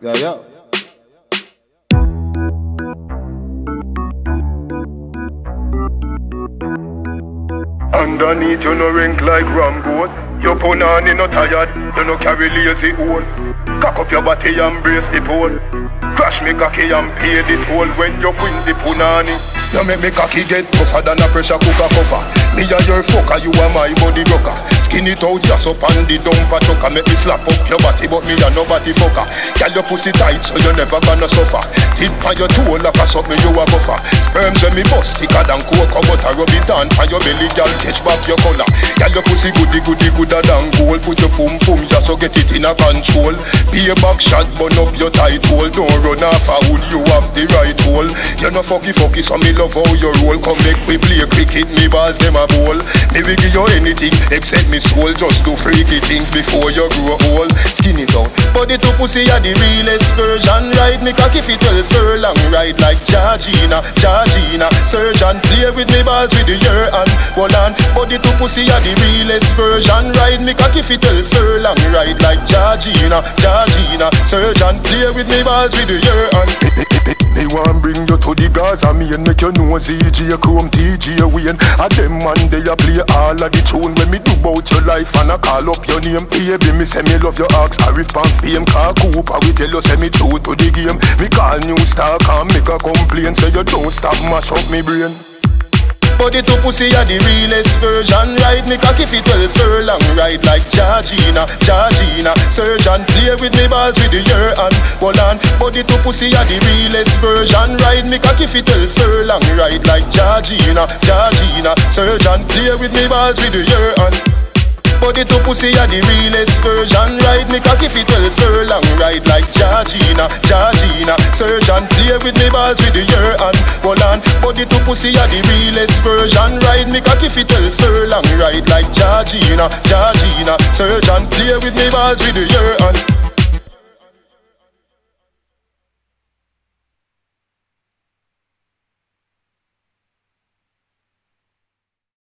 Yeah, yeah. Underneath you no rink like Rambo. Your punani no tired, you no carry lazy old. Cock up your body and brace the pole. Crash me cocky and pay the toll when you queen the punani. You make me cocky get tougher than a pressure cooker cover. Me a your fucker, you are my body rocker. Skin it out just up on the dumper chucker. Make me slap up your body, but me a nobody fucker. Girl your pussy tight, so you never gonna suffer. Tip on your toe like a suck me, you a buffer. Sperms when me bust thicker than coke, but I rub it on on your belly, girl. Catch back your color. Girl your pussy goody goody gooder than gold. Put your pum pum, just so get it in a control. Be a back shot, burn up your tight hole. Don't run off a hood, you have the right hole. You no fucky fucky, so me love how you roll. Come make me play cricket, me balls them a bowl. Me will give you anything except me soul. Just do freaky things before you grow old. Skinny out. Body to pussy are the realest version. Ride me cocky fit 12 furlong. Ride like Georgina, Georgina. Surgeon play with me balls with the year and hold on. Body to pussy are the realest version. Ride me cocky fit 12 furlong. Ride like Georgina, Georgina. Surgeon play with me balls with the year and me want bring you to the Gaza and make you know ZJ Chrome TJ Wayne. A them man they a play all of the tune. When me do bout your life and I call up your name Baby me say me love your ask Arif pan fame Car Cooper we tell you say me true to the game. Me call new star can make a complaint. Say you don't stop mash up me brain Body to pussy are the realest version. Ride me cocky fit 12 furlong. Ride like Georgina, Georgina. Surgeon play with me balls with the year and Hold on. Body to pussy are the realest version. Ride me cocky fit 12 furlong. Ride like Georgina, Georgina. Surgeon play with me balls with the year and Body to pussy are the realest version. Ride me cocky fit 12 furlong. Ride like Georgina, Georgina. Surgeon play with me balls with the year and Hold on. Body to pussy are the realest version. Ride me cocky fit 12 furlong. Ride like Georgina, Georgina. Surgeon play with me balls with the year and